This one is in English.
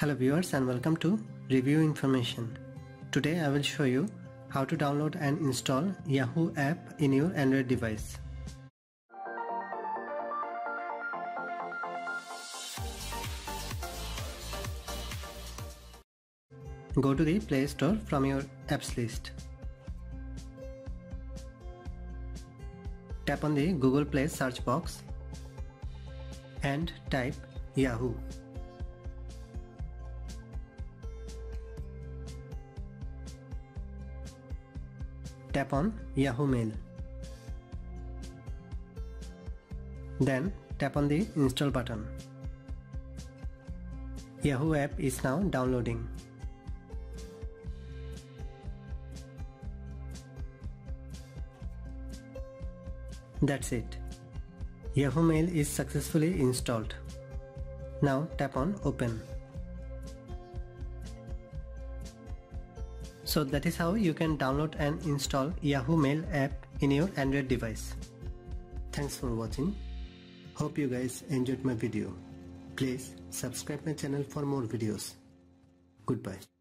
Hello viewers and welcome to Review Information. Today I will show you how to download and install Yahoo app in your Android device. Go to the Play Store from your apps list. Tap on the Google Play search box and type Yahoo. Tap on Yahoo Mail. Then tap on the install button. Yahoo app is now downloading. That's it. Yahoo Mail is successfully installed. Now tap on open. So that is how you can download and install Yahoo Mail app in your Android device. Thanks for watching. Hope you guys enjoyed my video. Please subscribe my channel for more videos. Goodbye.